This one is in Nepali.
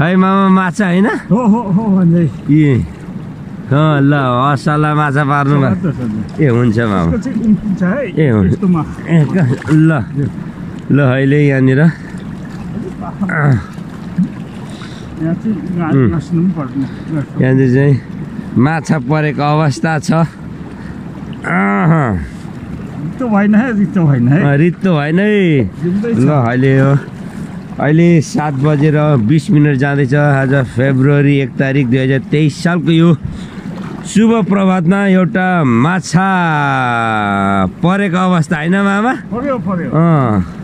खै मामा माछा होइन? हो हो हो भन्दै। ए ल असला माछा पार्नु। ए हुन्छ मामा। ए, ल ल अहिले यहाँनिर। यहाँनिर चाहिँ माछा परेको अवस्था छ। रित्तो भएन है रित्तो भएन है। ल अहिले हो। अहिले सात बजेर बिस मिनट जाँदैछ। आज फेब्रुअरी एक तारिक दुई हजार तेइस सालको यो शुभ प्रभातमा एउटा माछा परेको अवस्था होइन मामा? पर्यो पर्यो अँ।